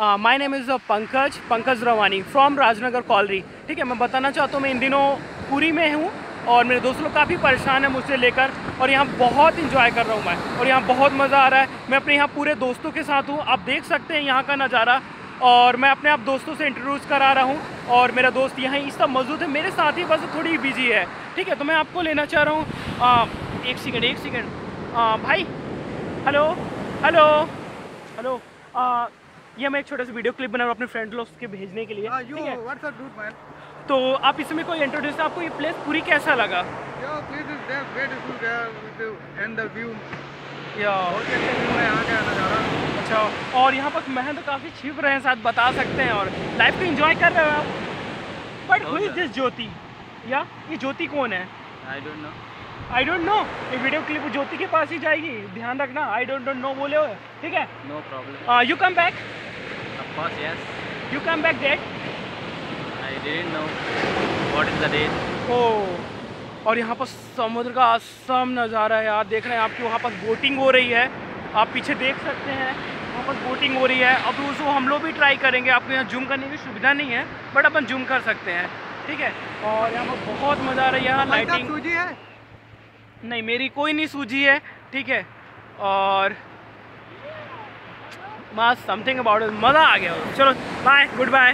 My name is Pankaj Pankaj Rawani from Rajnagar colliery ठीक है, मैं बताना चाहता हूँ, मैं इन दिनों पूरी में हूँ और मेरे दोस्त लोग काफ़ी परेशान हैं मुझसे लेकर और यहाँ बहुत इंजॉय कर रहा हूँ मैं और यहाँ बहुत मज़ा आ रहा है। मैं अपने यहाँ पूरे दोस्तों के साथ हूँ। आप देख सकते हैं यहाँ का नज़ारा और मैं अपने आप दोस्तों से इंट्रोड्यूस करा रहा हूँ और मेरा दोस्त यहाँ इस सब मौजूद है। मेरे साथ ही बस थोड़ी बिज़ी है। ठीक है तो मैं आपको लेना चाह रहा हूँ। एक सेकेंड एक सेकेंड भाई हेलो हेलो हेलो ये मैं एक छोटा सा वीडियो क्लिप बना रहा हूँ अपने फ्रेंड लोग के भेजने के लिए है? तो आप इसमें कोई इंट्रोड्यूस आपको ये प्लेस पूरी कैसा लगा? अच्छा है। अच्छा और यहाँ पर महल तो काफ़ी छिप रहे हैं शायद बता सकते हैं और लाइफ को एंजॉय कर रहे हो आप? बट हुई दिस ज्योति या ये ज्योति कौन है? I don't know. I don't know ये वीडियो क्लिप ज्योति के पास ही जाएगी ध्यान रखना आई डोंट नो बोले हो ठीक है? No problem. You come back course, yes. You come back date I didn't know. What is the date. ओ और यहाँ पर समुद्र का असम नज़ारा है यार। देख रहे हैं आपकी वहाँ पर बोटिंग हो रही है। आप पीछे देख सकते हैं। वहाँ पर बोटिंग हो रही है। अब उसको हम लोग भी ट्राई करेंगे। आपको यहाँ जूम करने की सुविधा नहीं है बट अपन जूम कर सकते हैं। ठीक है? और यहाँ पर बहुत मज़ा आ रहा है यहाँ लाइटिंग सूजी है? नहीं मेरी कोई नहीं सूझी है। ठीक है? और बस समथिंग अबाउट मज़ा आ गया। चलो बाय गुड बाय